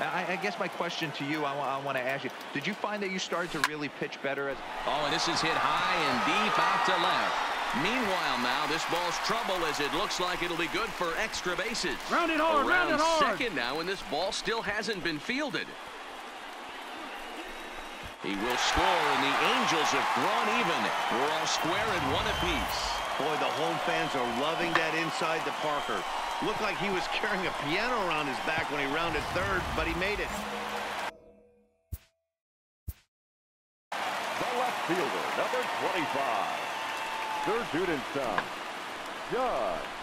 I, I guess my question to you, I, I want to ask you, did you find that you started to really pitch better? As oh, and this is hit high and deep out to left. Meanwhile, now, this ball's trouble as it looks like it'll be good for extra bases. Round it hard, Around round it hard. second now, and this ball still hasn't been fielded. He will score, and the Angels have drawn even. We're all square at one apiece. Boy, the home fans are loving that inside-the-parker. Looked like he was carrying a piano around his back when he rounded third, but he made it. The left fielder, number 25. Sir Judenson. Judge.